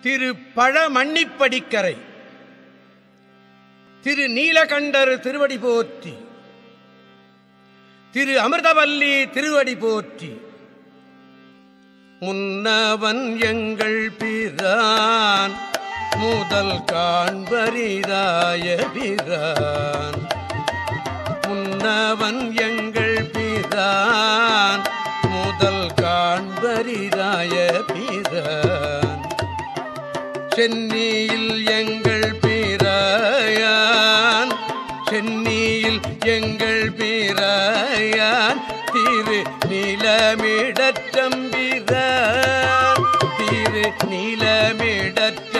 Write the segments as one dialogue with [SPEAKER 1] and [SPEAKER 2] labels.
[SPEAKER 1] திரு பழமன்னிப்படிக்கரை. திரு நீலகண்டர் திருவடி போற்றி. திரு அமிர்தவல்லி திருவடி போற்றி. முன்னவன் எங்கள் பிரான் முதல் காண்பரிதாய பிரான். முன்னவன் எங்கள் பிரான் முதல் காண்பரிதாய பிரான். சென்னியில் எங்கள் பிராயான் சென்னியில் எங்கள் பிராயான் திரு நீலமிடற்றம்பிரான் திரு நிலமிடற்ற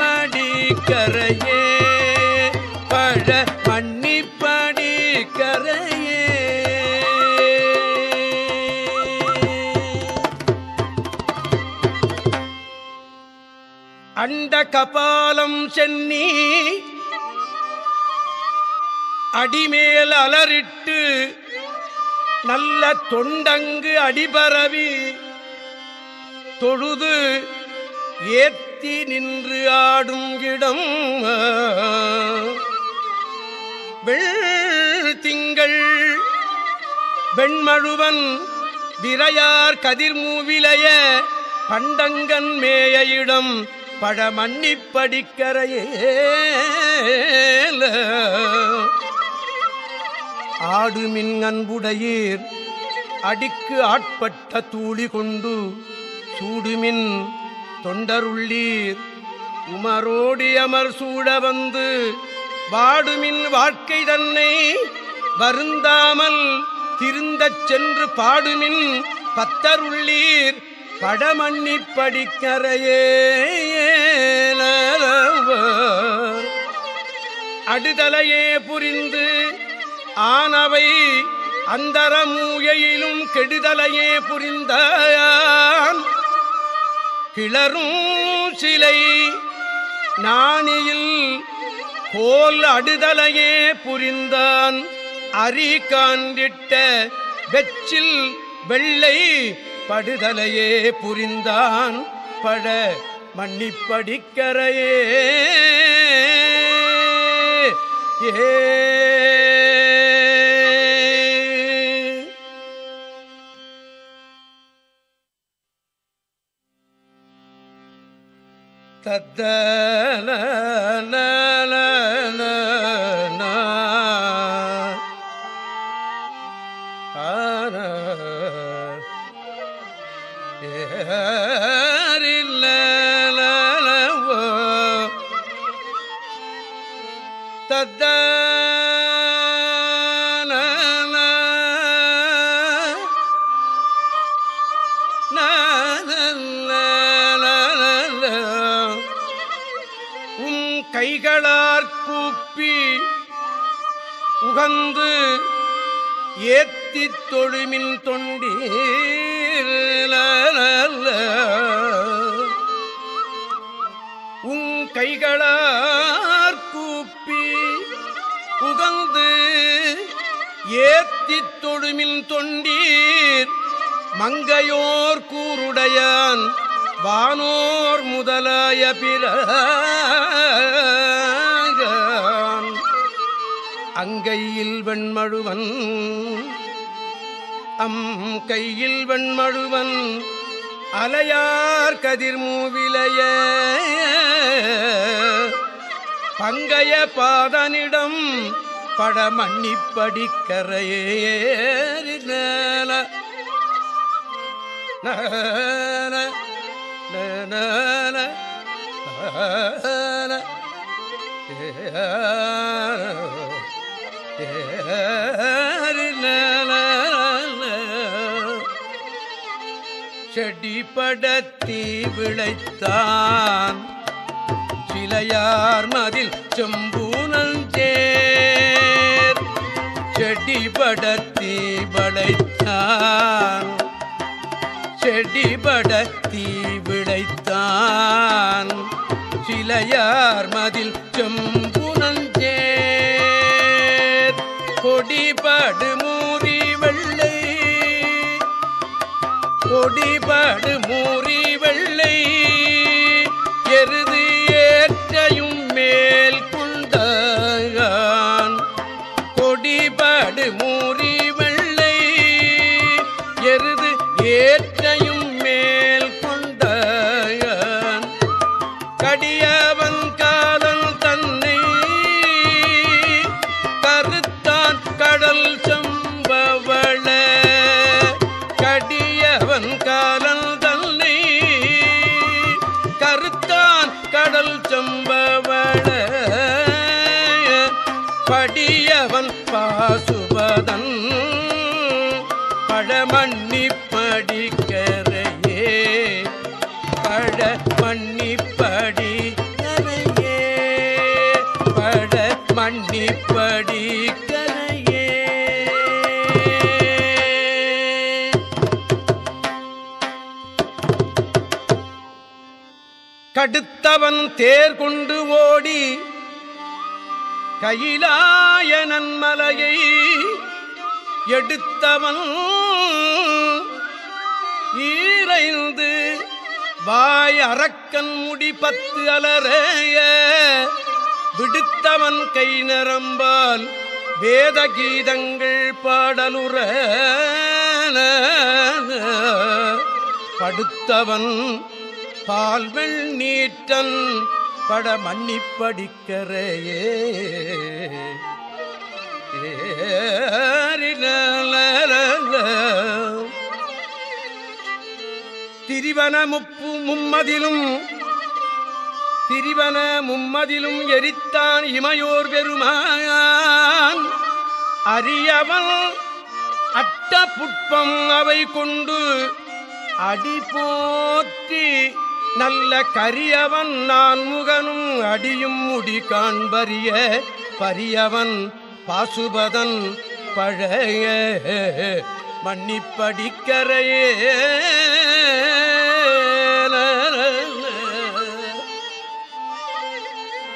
[SPEAKER 1] மன்னிப்படி கரையே பழ மன்னிப்படி கரையே அண்ட கபாலம் சென்னி அடிமேல் அலரிட்டு நல்ல தொண்டங்கு அடிபரவி தொழுது ஏத்தி நின்று ஆடும் இடம் வெள் திங்கள் வெண்மழுவன் விரையார் கதிர்மூவிலைய பண்டங்கன் மேய இடம் பழமன்னிப் படிக்கரையே ஆடுமின் அன்புடையீர் அடிக்கு ஆட்பட்ட தூளி கொண்டு சூடுமின் தொண்டருள்ளீர். உமரோடி அமர் சூட வந்து வாடுமின் வாழ்க்கை தன்னை வருந்தாமல் திருந்தச் சென்று பாடுமின் பத்தருள்ளீர். படமண்ணி படிக்கரையே அடுதலையே புரிந்து ஆனவை அந்தரமூயையிலும் கெடுதலையே புரிந்தான் கிளரும் சிலை. நாணியில் கோல் அடுதலையே புரிந்தான். அரி காண்டிட்ட வெச்சில் வெள்ளை படுதலையே புரிந்தான். பட மன்னிப்படிக்கரையே. ஏ உம் உகந்து ஏத்தி தொழுமின் தொண்டி உங் கைகளார் கூப்பி உகந்து ஏத்தி தொழுமின் தொண்டீர். மங்கையோர் கூருடையான் வானோர் முதலாய பிற அங்கையில் வெண்மழுவன் அம் கையில் வெண்மழுவன் அலையார் கதிர்மூவிலைய பங்கைய பாதனிடம் படமன்னிப்படிக்கரையேறின நன நன ஏ செடிபடத்தி விளைத்தான். சிலையார் மதில் செம்பூனஞ்சேர் செடிபடத்தி விளைத்தான். செடிபடத்தி விளைத்தான். சிலையார் மதில் செம்பு கொடிபடு மூறி வெள்ளை கொடிபடு மூறி கடுத்தவன் தேர் கொண்டு ஓடி கையிலாயனன் மலையை எடுத்தவன் ஈரைந்து வாய் அரக்கன் முடி பத்து அலறைய விடுத்தவன் கை நரம்பால் வேத கீதங்கள் பாடலுற படுத்தவன் பால்வெள் நீற்றன் பட மன்னிப்படிக்கரையே. திரிவன முப்பு மும்மதிலும் திரிவன மும்மதிலும் எரித்தான் இமையோர் பெருமான். அரியவன் அட்ட புட்பம் அவை கொண்டு அடி போற்றி நல்ல கரியவன் நான் முகனும் அடியும் முடி காண்பறிய பரியவன் பாசுபதன் பழைய மன்னிப்படிக்கரையே.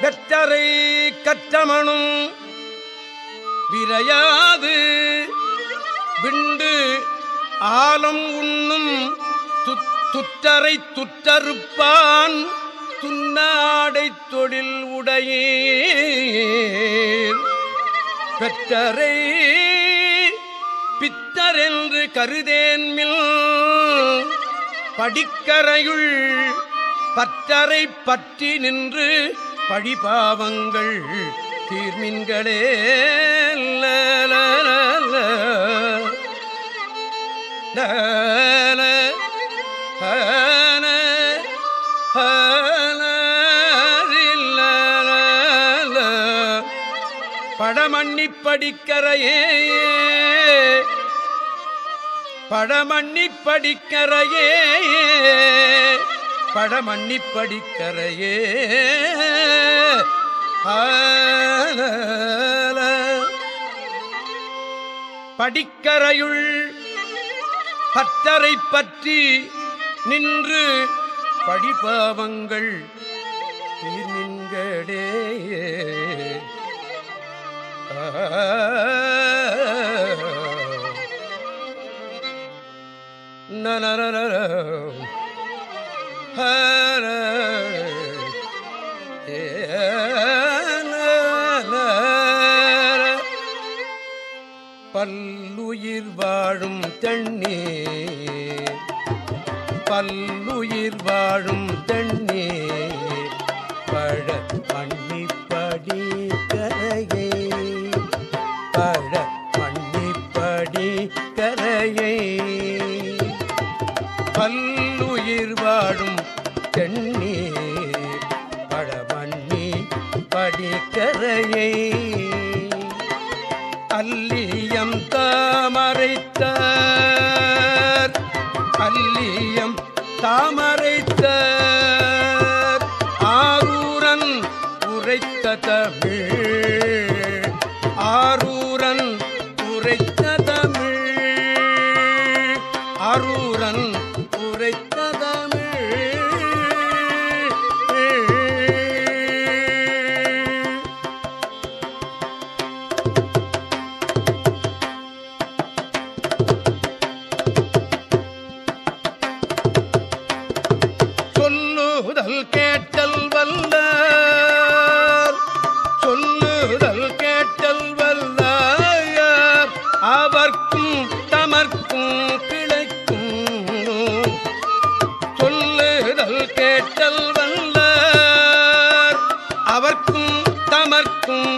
[SPEAKER 1] வெற்றரை கற்றமனும் விரையாது. விண்டு ஆலம் உண்ணும் துத்த துற்றரை துற்றறுப்பான் துன்னாடை தொழில் உடையீர். பெற்றரை பித்தரென்று கருதேன்மில் படிக்கரையுள் பற்றரை பற்றி நின்று பழிபாவங்கள் தீர்மின்களே. ல லல, ஹன, ஹனரில்லலல. படமண்ணி படிக்கரையே படமண்ணி படிக்கரையே படமண்ணி படிக்கரையே படிக்கரையுள் பத்தரை பற்றி நின்று படிபாவங்கள் தீர்மின்களே நனரர ஹர. பல்லுயிர் வாழும் தண்ணீர் பல்லுயிர் வாழும் தண்ணே பழ மன்னிப்படி கரையை பழ மன்னிப்படி கரையை பல்லுயிர் வாழும் தென்னீர் படிக்கரையை. அல்லியம் தாமரைத்த உரைத்த தமிழ். ஆரூரன் உமர்க்கும்